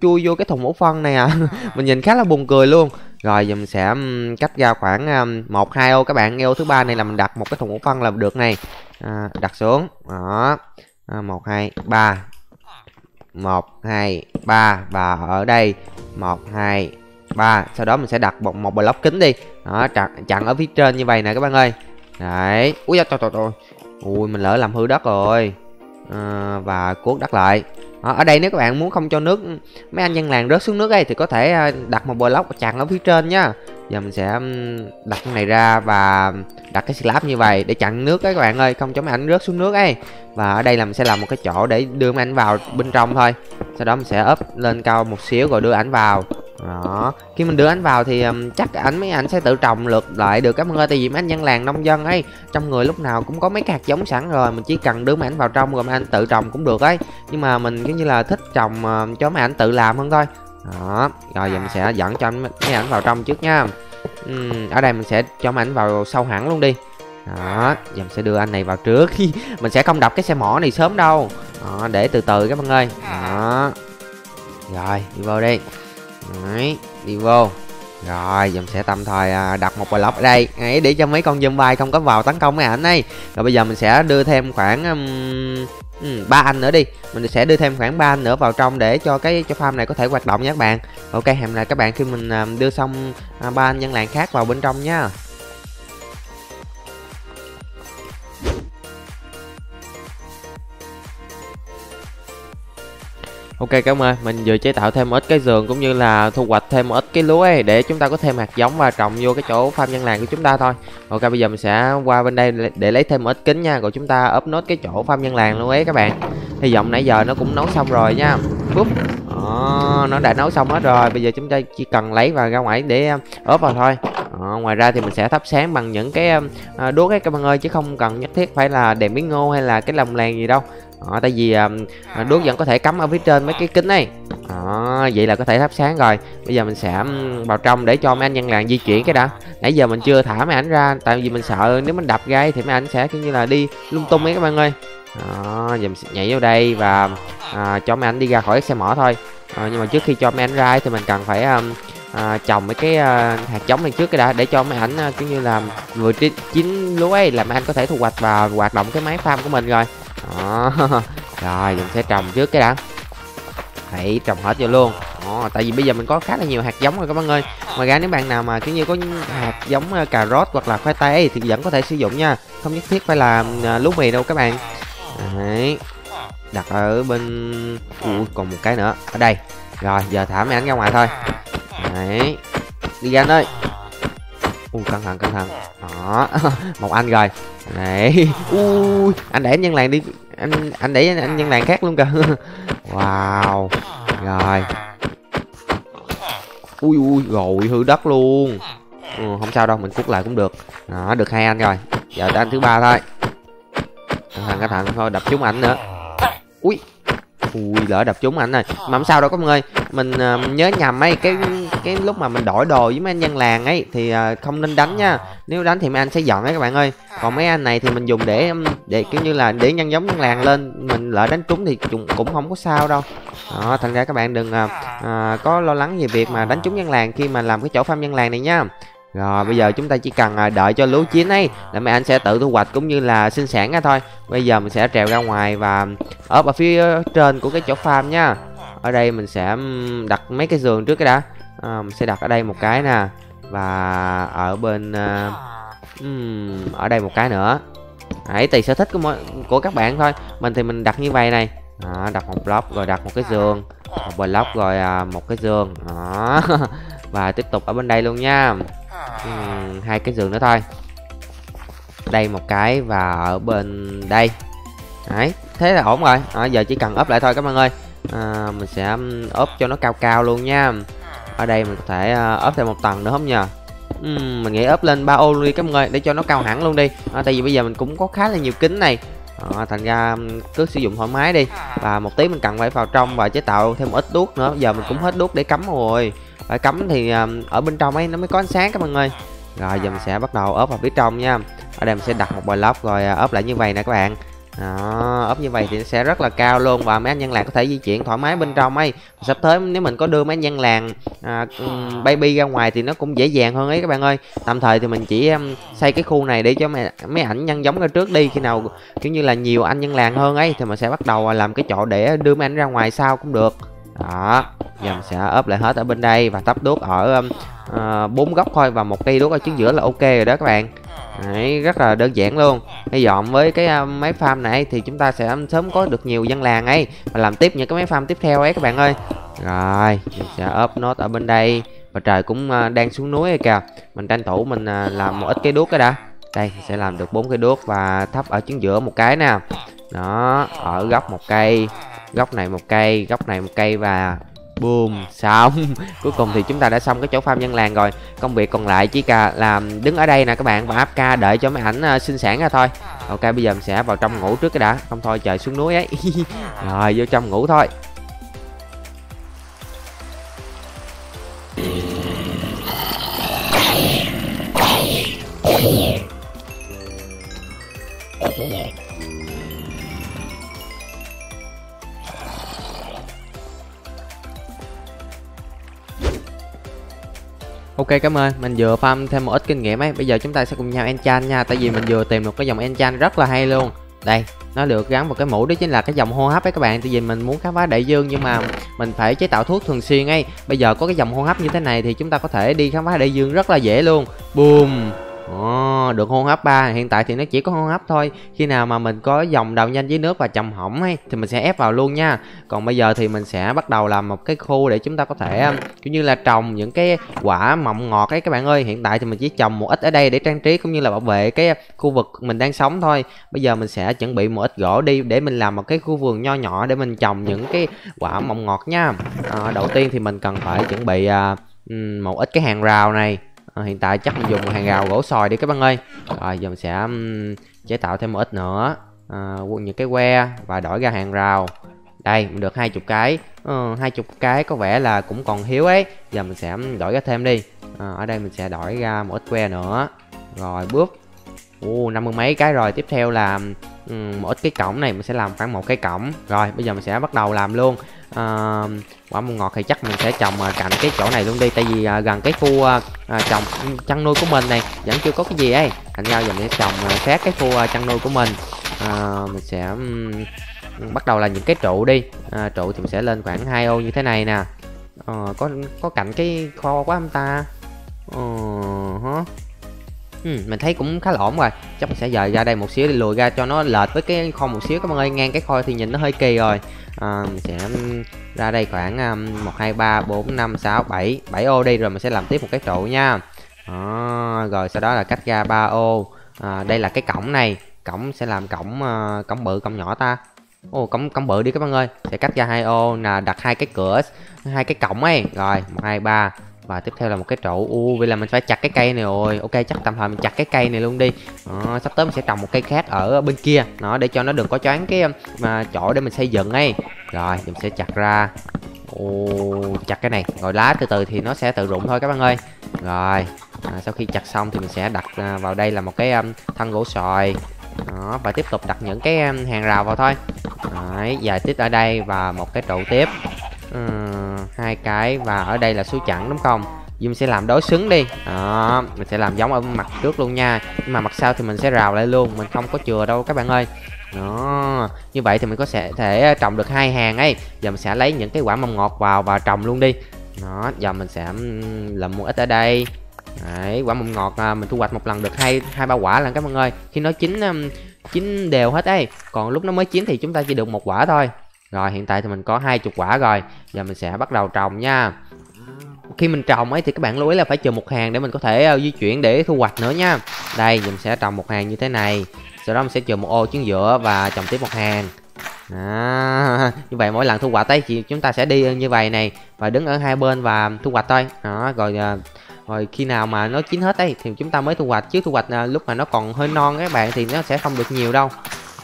chui vô cái thùng mũ phân này à. Mình nhìn khá là buồn cười luôn rồi giờ mình sẽ cách ra khoảng một hai ô các bạn. Ô thứ ba này là mình đặt một cái thùng ngũ phân là được này. À, đặt xuống. Đó. À, một hai ba. Một hai ba. Và ở đây. Một hai ba. Sau đó mình sẽ đặt một một block kính đi. Đó chặn chặn ở phía trên như vậy nè các bạn ơi. Đấy. Ui trời trời trời. Ui mình lỡ làm hư đất rồi. À, và cuốc đất lại. Ờ, ở đây nếu các bạn muốn không cho nước, mấy anh dân làng rớt xuống nước ấy thì có thể ờ, đặt một block chặn ở phía trên nhá. Giờ mình sẽ đặt cái này ra và đặt cái slab như vậy để chặn nước ấy các bạn ơi, không cho mấy ảnh rớt xuống nước ấy. Và ở đây là mình sẽ làm một cái chỗ để đưa mấy ảnh vào bên trong thôi. Sau đó mình sẽ ấp lên cao một xíu rồi đưa ảnh vào đó. Khi mình đưa ảnh vào thì um, chắc ảnh mấy ảnh sẽ tự trồng lượt lại được. Các bạn ơi tại vì mấy anh dân làng nông dân ấy trong người lúc nào cũng có mấy hạt giống sẵn rồi mình chỉ cần đưa mấy ảnh vào trong rồi mấy anh tự trồng cũng được ấy. Nhưng mà mình kiểu như là thích trồng uh, cho mấy ảnh tự làm hơn thôi. Đó. Rồi giờ mình sẽ dẫn cho mấy ảnh vào trong trước nha. Uhm, ở đây mình sẽ cho mấy ảnh vào sâu hẳn luôn đi. Đó giờ mình sẽ đưa anh này vào trước. Mình sẽ không đập cái xe mỏ này sớm đâu. Đó, để từ từ các bạn ơi. Đó. Rồi đi vô đi Đấy, đi vô. Rồi dùm sẽ tạm thời à, đặt một block ở đây. Ấy để cho mấy con zombie không có vào tấn công cái ảnh ấy rồi bây giờ mình sẽ đưa thêm khoảng um, ba anh nữa đi. Mình sẽ đưa thêm khoảng ba anh nữa vào trong để cho cái cho farm này có thể hoạt động nhé các bạn. Ok hẹn lại các bạn khi mình à, đưa xong à, ba anh nhân làng khác vào bên trong nhá. Ok các ơn. mình vừa chế tạo thêm ít cái giường cũng như là thu hoạch thêm ít cái lúa ấy để chúng ta có thêm hạt giống và trồng vô cái chỗ farm nhân làng của chúng ta thôi. Ok bây giờ mình sẽ qua bên đây để lấy thêm ít kính nha, rồi chúng ta ốp nốt cái chỗ farm nhân làng luôn ấy các bạn. Hy vọng nãy giờ nó cũng nấu xong rồi nha. Phúc. Đó, nó đã nấu xong hết rồi, bây giờ chúng ta chỉ cần lấy và ra ngoài để um, ốp vào thôi. Đó, ngoài ra thì mình sẽ thắp sáng bằng những cái uh, đuốc ấy các bạn ơi chứ không cần nhất thiết phải là đèn bí ngô hay là cái lồng làng gì đâu đó, tại vì um, đuốc vẫn có thể cắm ở phía trên mấy cái kính này đó, vậy là có thể thắp sáng rồi. Bây giờ mình sẽ vào trong để cho mấy anh nhân làng di chuyển cái đã. Nãy giờ mình chưa thả mấy ảnh ra tại vì mình sợ nếu mình đập gai thì mấy anh sẽ kiểu như là đi lung tung ấy các bạn ơi. Đó, giờ mình sẽ nhảy vào đây và à, cho mấy anh đi ra khỏi xe mỏ thôi. À, nhưng mà trước khi cho mấy ảnh ra thì mình cần phải um, à, trồng mấy cái à, hạt giống này trước cái đã để cho mấy ảnh à, kiểu như là vừa chín lúa ấy là mấy anh có thể thu hoạch và hoạt động cái máy farm của mình rồi đó. Rồi mình sẽ trồng trước cái đã. Hãy trồng hết vô luôn. Đó, tại vì bây giờ mình có khá là nhiều hạt giống rồi các bạn ơi. Ngoài ra nếu bạn nào mà kiểu như có hạt giống ờ, cà rốt hoặc là khoai tây thì vẫn có thể sử dụng nha. Không nhất thiết phải là ờ, lúa mì đâu các bạn. Đấy. Đặt ở bên Ủa, còn một cái nữa. Ở đây. Rồi giờ thả mấy ảnh ra ngoài thôi. Đấy. Đi ra anh ơi u cẩn thận cẩn thận đó. Một anh rồi. Đấy. Ui anh để nhân làng đi. Anh anh để anh nhân làng khác luôn kìa. Wow. Rồi. Ui ui rồi hư đất luôn. Ừ, không sao đâu mình cút lại cũng được. Đó được hai anh rồi. Giờ tới anh thứ ba thôi. Cẩn thận cẩn thận thôi đập trúng ảnh nữa. Ui ui lỡ đập trúng ảnh rồi mà không sao đâu các bạn ơi. Mình uh, nhớ nhầm ấy cái cái lúc mà mình đổi đồ với mấy anh dân làng ấy thì uh, không nên đánh nha. Nếu đánh thì mấy anh sẽ giận ấy các bạn ơi. Còn mấy anh này thì mình dùng để để kiểu như là để nhân giống dân làng lên. Mình lỡ đánh trúng thì cũng cũng không có sao đâu. Đó thành ra các bạn đừng uh, uh, có lo lắng về việc mà đánh trúng dân làng khi mà làm cái chỗ farm dân làng này nha rồi bây giờ chúng ta chỉ cần à, đợi cho lúa chín ấy là mấy anh sẽ tự thu hoạch cũng như là sinh sản ra thôi. Bây giờ mình sẽ trèo ra ngoài và ốp ở phía trên của cái chỗ farm nha. Ở đây mình sẽ đặt mấy cái giường trước cái đã. À, mình sẽ đặt ở đây một cái nè. Và ở bên uh, um, ở đây một cái nữa. Hãy tùy sở thích của mỗi, của các bạn thôi. Mình thì mình đặt như vậy này. Đó, đặt một block rồi đặt một cái giường. Một block rồi à, một cái giường. Đó. Và tiếp tục ở bên đây luôn nha uhm, hai cái giường nữa thôi. Đây một cái và ở bên đây. Đấy thế là ổn rồi. À, giờ chỉ cần ốp lại thôi các bạn ơi. À, mình sẽ ốp cho nó cao cao luôn nha. Ở đây mình có thể ốp thêm một tầng nữa không nhờ? Uhm, mình nghĩ ốp lên ba ô đi các bạn ơi để cho nó cao hẳn luôn đi. À, tại vì bây giờ mình cũng có khá là nhiều kính này. À, thành ra cứ sử dụng thoải mái đi. Và một tí mình cần phải vào trong và chế tạo thêm ít đuốc nữa. Giờ mình cũng hết đuốc để cắm rồi phải cắm thì ở bên trong ấy nó mới có ánh sáng các bạn ơi. Rồi giờ mình sẽ bắt đầu ốp vào phía trong nha. Ở đây mình sẽ đặt một block rồi ốp lại như vậy nè các bạn. Đó, ốp như vậy thì sẽ rất là cao luôn và mấy anh nhân làng có thể di chuyển thoải mái bên trong ấy. Sắp tới nếu mình có đưa mấy anh nhân làng à, baby ra ngoài thì nó cũng dễ dàng hơn ấy các bạn ơi. Tạm thời thì mình chỉ um, xây cái khu này để cho mấy, mấy ảnh nhân giống ra trước đi. Khi nào kiểu như là nhiều anh nhân làng hơn ấy thì mình sẽ bắt đầu làm cái chỗ để đưa mấy ảnh ra ngoài sau cũng được đó giờ mình sẽ ốp lại hết ở bên đây và tắp đuốc ở um, ờ, bốn uh, góc thôi và một cây đuốc ở chính giữa là ok rồi đó các bạn. Đấy, rất là đơn giản luôn. Hy vọng với cái uh, máy farm này thì chúng ta sẽ sớm có được nhiều dân làng ấy và làm tiếp những cái máy farm tiếp theo ấy các bạn ơi. Rồi mình sẽ ốp nốt ở bên đây và trời cũng uh, đang xuống núi rồi kìa. Mình tranh thủ mình uh, làm một ít cái đuốc cái đã. Đây sẽ làm được bốn cái đuốc và thắp ở chính giữa một cái nè. Đó ở góc một cây góc này một cây góc này một cây và Boom, xong. Cuối cùng thì chúng ta đã xong cái chỗ farm nhân làng rồi. Công việc còn lại chỉ cả làm đứng ở đây nè các bạn Và áp ca đợi cho mấy ảnh ờ, sinh sản ra thôi. Ok bây giờ mình sẽ vào trong ngủ trước cái đã. Không thôi trời xuống núi ấy. Rồi vô trong ngủ thôi. Yeah. Ok cảm ơn, mình vừa farm thêm một ít kinh nghiệm ấy. Bây giờ chúng ta sẽ cùng nhau enchant nha Tại vì mình vừa tìm được cái dòng enchant rất là hay luôn. Đây, nó được gắn vào cái mũ đó chính là cái dòng hô hấp ấy các bạn. Tại vì mình muốn khám phá đại dương nhưng mà mình phải chế tạo thuốc thường xuyên ấy. Bây giờ có cái dòng hô hấp như thế này thì chúng ta có thể đi khám phá đại dương rất là dễ luôn. Boom. Ồ, được hô hấp 3 hiện tại thì nó chỉ có hô hấp thôi. Khi nào mà mình có dòng đào nhanh dưới nước và trầm hỏng ấy thì mình sẽ ép vào luôn nha. Còn bây giờ thì mình sẽ bắt đầu làm một cái khu để chúng ta có thể um, cũng như là trồng những cái quả mọng ngọt ấy các bạn ơi. Hiện tại thì mình chỉ trồng một ít ở đây để trang trí cũng như là bảo vệ cái um, khu vực mình đang sống thôi. Bây giờ mình sẽ chuẩn bị một ít gỗ đi để mình làm một cái khu vườn nho nhỏ để mình trồng những cái quả mọng ngọt nha. À, đầu tiên thì mình cần phải chuẩn bị à, một ít cái hàng rào này à, hiện tại chắc mình dùng hàng rào gỗ sòi đi các bạn ơi. Rồi giờ mình sẽ um, chế tạo thêm một ít nữa. À, những cái que và đổi ra hàng rào. Đây mình được hai chục cái. Hai hai chục cái có vẻ là cũng còn thiếu ấy. Giờ mình sẽ đổi ra thêm đi. À, ở đây mình sẽ đổi ra một ít que nữa. Rồi bước. U năm mươi mấy cái rồi. Tiếp theo là um, một ít cái cổng này mình sẽ làm khoảng một cái cổng. Rồi bây giờ mình sẽ bắt đầu làm luôn à, quả măng ngọt thì chắc mình sẽ trồng à, cạnh cái chỗ này luôn đi. Tại vì à, gần cái khu à, à, trồng chăn nuôi của mình này vẫn chưa có cái gì ấy. Thành ra giờ mình sẽ trồng à, sát cái khu à, chăn nuôi của mình. À, mình sẽ um, bắt đầu là những cái trụ đi. À, trụ thì mình sẽ lên khoảng hai ô như thế này nè. À, có có cạnh cái kho quá ông ta. Uh, hả? Ừ, mình thấy cũng khá là ổn rồi. Chắc mình sẽ dời ra đây một xíu để lùi ra cho nó lệch với cái kho một xíu. Các bạn ơi ngang cái kho thì nhìn nó hơi kỳ rồi à, mình sẽ ra đây khoảng một hai ba bốn năm sáu bảy bảy ô đi rồi mình sẽ làm tiếp một cái trụ nha. À, rồi sau đó là cách ra ba ô. À, đây là cái cổng này. Cổng sẽ làm cổng uh, cổng bự cổng nhỏ ta. Ô cổng cổng bự đi các bạn ơi. Sẽ cắt ra hai ô là đặt hai cái cửa hai cái cổng ấy. Rồi một hai ba và tiếp theo là một cái trụ u vậy là mình phải chặt cái cây này rồi. Ok chắc tạm thời mình chặt cái cây này luôn đi. À, sắp tới mình sẽ trồng một cây khác ở bên kia. Nó để cho nó đừng có choáng cái um, mà chỗ để mình xây dựng ấy. Rồi mình sẽ chặt ra. U chặt cái này. Rồi lá từ từ thì nó sẽ tự rụng thôi các bạn ơi. Rồi à, sau khi chặt xong thì mình sẽ đặt à, vào đây là một cái um, thân gỗ sòi đó và tiếp tục đặt những cái um, hàng rào vào thôi. Đấy, dài tiếp ở đây và một cái trụ tiếp hai cái và ở đây là số chẵn đúng không? Dung sẽ làm đối xứng đi. Đó mình sẽ làm giống ở mặt trước luôn nha. Nhưng mà mặt sau thì mình sẽ rào lại luôn mình không có chừa đâu các bạn ơi. Đó như vậy thì mình có sẽ thể ờ, trồng được hai hàng ấy. Giờ mình sẽ lấy những cái quả mầm ngọt vào và trồng luôn đi. Đó giờ mình sẽ làm một ít ở đây. Đấy, quả mầm ngọt à, mình thu hoạch một lần được hai hai ba quả lần các bạn ơi. Khi nó chín chín đều hết ấy. còn lúc nó mới chín thì chúng ta chỉ được một quả thôi rồi hiện tại thì mình có hai chục quả rồi. Giờ mình sẽ bắt đầu trồng nha. Khi mình trồng ấy thì các bạn lưu ý là phải chờ một hàng để mình có thể uh, di chuyển để thu hoạch nữa nha. Đây mình sẽ trồng một hàng như thế này. Sau đó mình sẽ chờ một ô trứng giữa và trồng tiếp một hàng. À, như vậy mỗi lần thu hoạch ấy thì chúng ta sẽ đi như vậy này và đứng ở hai bên và thu hoạch thôi. Đó rồi uh, rồi khi nào mà nó chín hết ấy thì chúng ta mới thu hoạch. Chứ thu hoạch uh, lúc mà nó còn hơi non các bạn thì nó sẽ không được nhiều đâu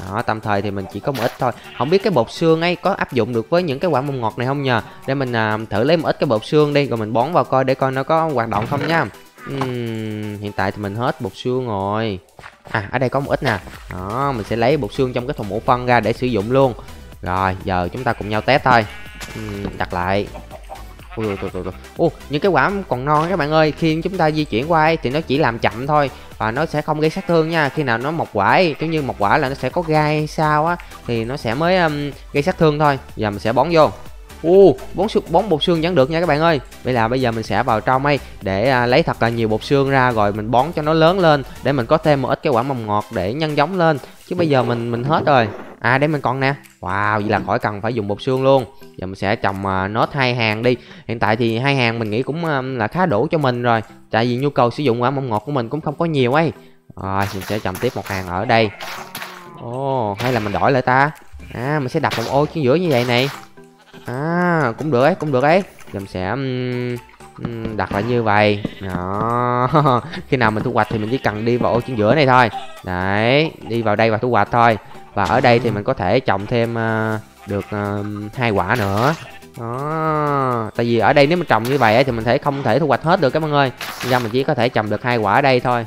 đó tạm thời thì mình chỉ có một ít thôi. Không biết cái bột xương ấy có áp dụng được với những cái quả mông ngọt này không nhờ? Để mình à, thử lấy một ít cái bột xương đi rồi mình bón vào coi để coi nó có hoạt động không nha. Uhm, hiện tại thì mình hết bột xương rồi. À ở đây có một ít nè. Đó mình sẽ lấy bột xương trong cái thùng mũ phân ra để sử dụng luôn. Rồi giờ chúng ta cùng nhau test thôi. Uhm, đặt lại ui ui ui ui ui những cái quả còn non các bạn ơi. Khi chúng ta di chuyển qua ấy, thì nó chỉ làm chậm thôi và nó sẽ không gây sát thương nha. Khi nào nó mọc quả ấy, giống như mọc quả là nó sẽ có gai sao á thì nó sẽ mới um, gây sát thương thôi. Giờ mình sẽ bón vô. U bón xương bón bột xương vẫn được nha các bạn ơi. Vậy là bây giờ mình sẽ vào trong ấy để à, lấy thật là nhiều bột xương ra rồi mình bón cho nó lớn lên để mình có thêm một ít cái quả mầm ngọt để nhân giống lên. Chứ bây giờ mình mình hết rồi. À để mình còn nè wow vậy là khỏi cần phải dùng bột xương luôn. Giờ mình sẽ trồng uh, nốt hai hàng đi. Hiện tại thì hai hàng mình nghĩ cũng uh, là khá đủ cho mình rồi. Tại vì nhu cầu sử dụng quả mọng ngọt của mình cũng không có nhiều ấy. Rồi mình sẽ trồng tiếp một hàng ở đây. Ồ oh, hay là mình đổi lại ta? À mình sẽ đặt một ô chính giữa như vậy này. À cũng được ấy cũng được ấy. Giờ mình sẽ um, đặt lại như vậy. Đó. Khi nào mình thu hoạch thì mình chỉ cần đi vào ô chính giữa này thôi. Đấy đi vào đây và thu hoạch thôi và ở đây thì mình có thể trồng thêm uh, được uh, hai quả nữa. Đó. Tại vì ở đây nếu mình trồng như vậy thì mình thể không thể thu hoạch hết được các bạn ơi. Ra mình chỉ có thể trồng được hai quả ở đây thôi.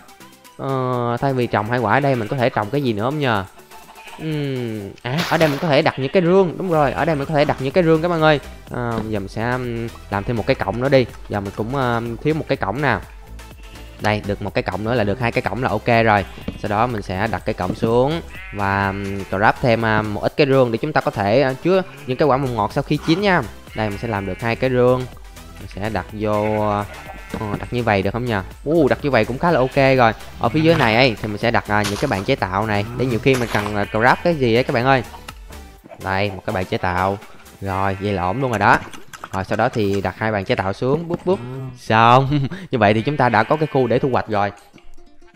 Ờ, thay vì trồng hai quả ở đây mình có thể trồng cái gì nữa không nhờ? Uhm, à ở đây mình có thể đặt những cái rương đúng rồi ở đây mình có thể đặt những cái rương các bạn ơi. À, giờ mình sẽ làm thêm một cái cổng nữa đi. Giờ mình cũng uh, thiếu một cái cổng nào đây được một cái cổng nữa là được hai cái cổng là ok rồi. Sau đó mình sẽ đặt cái cổng xuống và grab thêm à, một ít cái rương để chúng ta có thể à, chứa những cái quả mồng ngọt sau khi chín nha. Đây mình sẽ làm được hai cái rương. Mình sẽ đặt vô ờ, ờ, đặt như vậy được không nhờ? Uh, đặt như vậy cũng khá là ok rồi. Ở phía dưới này ấy thì mình sẽ đặt à, những cái bạn chế tạo này. Để nhiều khi mình cần grab cái gì ấy các bạn ơi. Đây một cái bạn chế tạo. Rồi vậy là ổn luôn rồi đó rồi sau đó thì đặt hai bàn chế tạo xuống búp búp. Xong. Như vậy thì chúng ta đã có cái khu để thu hoạch rồi.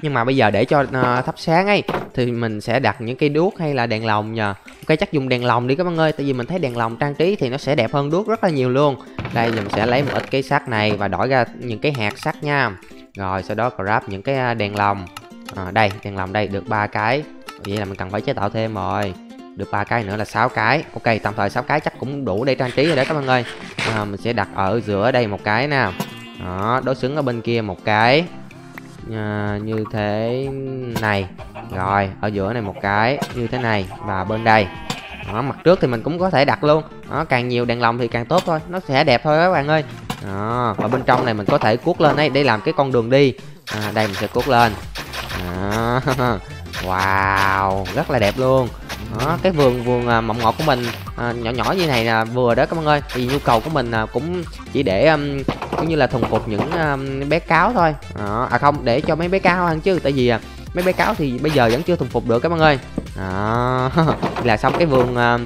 Nhưng mà bây giờ để cho uh, thắp sáng ấy thì mình sẽ đặt những cây đuốc hay là đèn lồng nhờ. Ok chắc dùng đèn lồng đi các bạn ơi tại vì mình thấy đèn lồng trang trí thì nó sẽ đẹp hơn đuốc rất là nhiều luôn. Đây mình sẽ lấy một ít cái sắt này và đổi ra những cái hạt sắt nha. Rồi sau đó grab những cái à, đèn lồng. À, đây đèn lồng đây được ba cái. Vậy là mình cần phải chế tạo thêm rồi được ba cái nữa là 6 cái. Ok tạm thời 6 cái chắc cũng đủ để trang trí rồi đấy các bạn ơi. À, mình sẽ đặt ở giữa đây một cái nè đó đối xứng ở bên kia một cái. À, như thế này. Rồi ở giữa này một cái như thế này và bên đây. Đó, mặt trước thì mình cũng có thể đặt luôn. Đó, càng nhiều đèn lồng thì càng tốt thôi. Nó sẽ đẹp thôi các bạn ơi. Đó, và bên trong này mình có thể cuốc lên ấy để làm cái con đường đi. À, đây mình sẽ cuốc lên. Đó. wow rất là đẹp luôn đó cái vườn vườn à, ngọt của mình à, nhỏ nhỏ như này là vừa đó các bạn ơi thì nhu cầu của mình à, cũng chỉ để um, cũng như là thuần phục những um, bé cáo thôi đó. à không để cho mấy bé cáo ăn chứ tại vì à, mấy bé cáo thì bây giờ vẫn chưa thuần phục được các bạn ơi đó. là xong cái vườn à,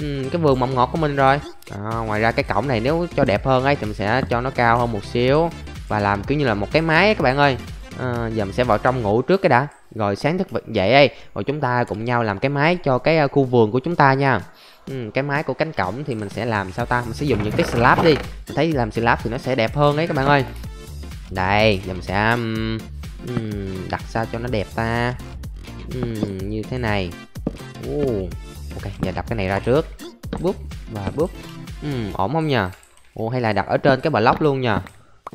cái vườn mộng ngọt của mình rồi à, ngoài ra cái cổng này nếu cho đẹp hơn ấy thì mình sẽ cho nó cao hơn một xíu và làm kiểu như là một cái máy các bạn ơi à, giờ mình sẽ vào trong ngủ trước cái đã. Rồi sáng thức dậy đây. Rồi chúng ta cùng nhau làm cái máy cho cái ờ, khu vườn của chúng ta nha. Ừ, cái máy của cánh cổng thì mình sẽ làm sao ta? Mình sẽ dùng những cái slab đi. Mình thấy làm slab thì nó sẽ đẹp hơn đấy các bạn ơi. Đây giờ mình sẽ um, um, đặt sao cho nó đẹp ta? Um, như thế này. Uh, ok giờ đặt cái này ra trước. Búp và búp. Um, ổn không nhờ? Ồ, hay là đặt ở trên cái block luôn nhờ?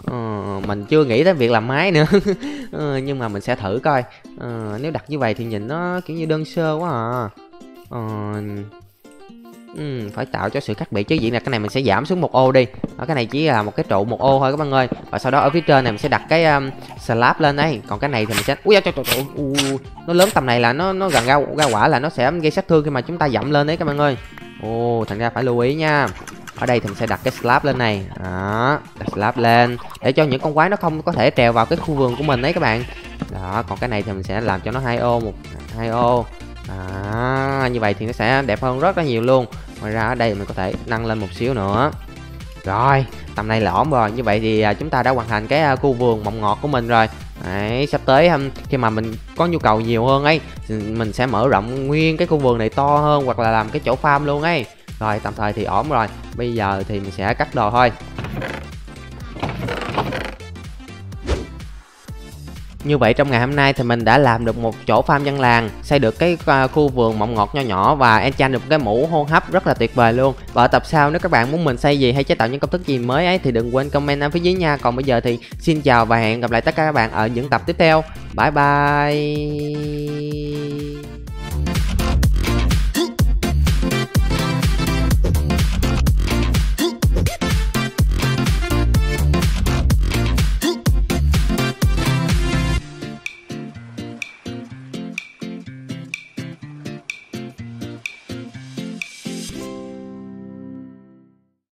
Ờ, mình chưa nghĩ tới việc làm máy nữa. Ờ, nhưng mà mình sẽ thử coi. Ờ, nếu đặt như vậy thì nhìn nó kiểu như đơn sơ quá à. Ờ, Ừ, phải tạo cho sự khác biệt. Chứ vậy là cái này mình sẽ giảm xuống một ô đi. Ở cái này chỉ là một cái trụ một ô thôi các bạn ơi. Và sau đó ở phía trên này mình sẽ đặt cái um, slab lên đấy còn cái này thì mình sẽ ui trời, trời, trời, nó lớn tầm này là nó nó gần ra ra quả là nó sẽ gây sát thương khi mà chúng ta dậm lên đấy các bạn ơi. Ồ thành ra phải lưu ý nha ở đây thì mình sẽ đặt cái slab lên này. Đó đặt slab lên. Để cho những con quái nó không có thể trèo vào cái khu vườn của mình đấy các bạn. Đó còn cái này thì mình sẽ làm cho nó hai ô một hai ô. À, như vậy thì nó sẽ đẹp hơn rất là nhiều luôn. Ngoài ra ở đây mình có thể nâng lên một xíu nữa. Rồi tầm này là ổn rồi. Như vậy thì à, chúng ta đã hoàn thành cái à, khu vườn mộng ngọt của mình rồi. Đấy, sắp tới khi mà mình có nhu cầu nhiều hơn ấy mình sẽ mở rộng nguyên cái khu vườn này to hơn hoặc là làm cái chỗ farm luôn ấy rồi, tạm thời thì ổn rồi. Bây giờ thì mình sẽ cắt đồ thôi. Như vậy trong ngày hôm nay thì mình đã làm được một chỗ farm dân làng, Xây được cái ờ, khu vườn mộng ngọt nho nhỏ Và enchant được cái mũ hô hấp rất là tuyệt vời luôn. Và ở tập sau nếu các bạn muốn mình xây gì hay chế tạo những công thức gì mới ấy Thì đừng quên comment ở phía dưới nha. Còn bây giờ thì xin chào và hẹn gặp lại tất cả các bạn ở những tập tiếp theo. Bye bye.